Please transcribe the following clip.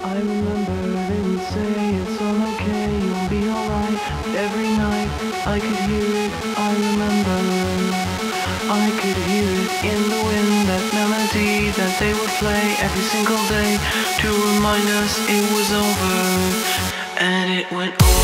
I remember they would say it's all okay, you'll be alright. Every night I could hear it, I remember. I could hear it in the wind, that melody that they would play Every single day to remind us it was over. And it went on.